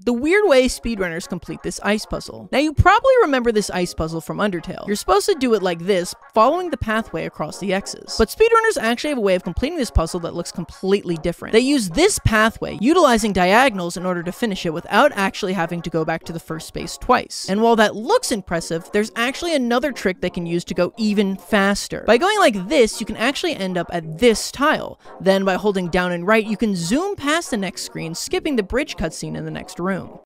The weird way speedrunners complete this ice puzzle. Now you probably remember this ice puzzle from Undertale. You're supposed to do it like this, following the pathway across the X's. But speedrunners actually have a way of completing this puzzle that looks completely different. They use this pathway, utilizing diagonals in order to finish it without actually having to go back to the first space twice. And while that looks impressive, there's actually another trick they can use to go even faster. By going like this, you can actually end up at this tile. Then by holding down and right, you can zoom past the next screen, skipping the bridge cutscene in the next room.